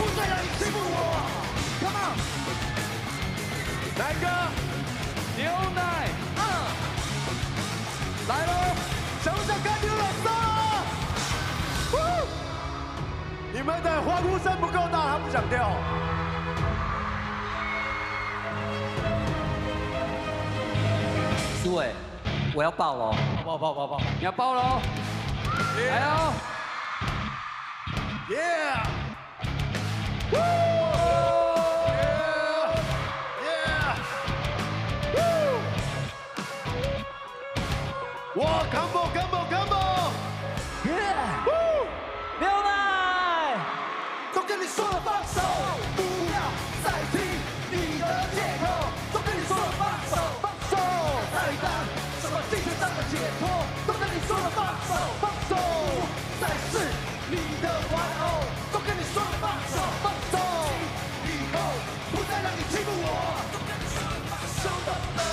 不再让你欺负我 come on. 来哥牛奶嗯来喽想不想看牛奶大你们的欢呼声不够大还不想跳苏伟我要爆了。爆爆爆爆。你要爆喽来喽我，combo combo combo，耶牛奶，都跟你说了放手，不要再听你的借口，都跟你说了放手，放手，再当什么精神上的解脱，都跟你说了放手，放手，再是你的玩偶，都跟你说了放手，放手，以后不再让你欺负我，都跟你说了放手，放手